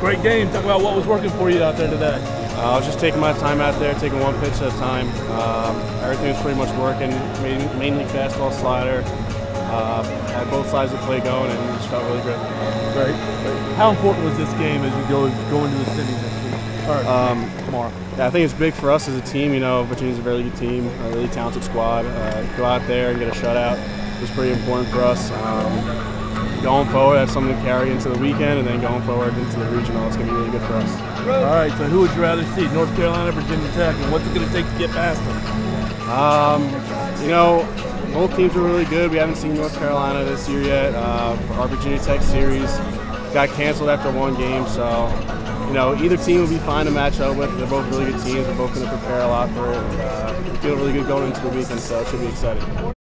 Great game. Talk about what was working for you out there today. Uh, I was just taking my time out there, taking one pitch at a time. Um, everything was pretty much working, mainly fastball slider. Uh, had both sides of the play going, and it just felt really good. Great. How important was this game as you go go into the city this week? Or um, tomorrow? Yeah, I think it's big for us as a team. You know, Virginia's a very good team, a really talented squad. Uh, go out there and get a shutout was pretty important for us. Um, going forward, that's something to carry into the weekend, and then going forward into the regional, it's going to be really good for us. All right, so who would you rather see, North Carolina, Virginia Tech, and what's it going to take to get past them? Um, you know, both teams are really good. We haven't seen North Carolina this year yet. Uh, our Virginia Tech series got canceled after one game, so you know either team will be fine to match up with. They're both really good teams. We're both going to prepare a lot for it. And, uh, we feel really good going into the weekend, so it should be exciting.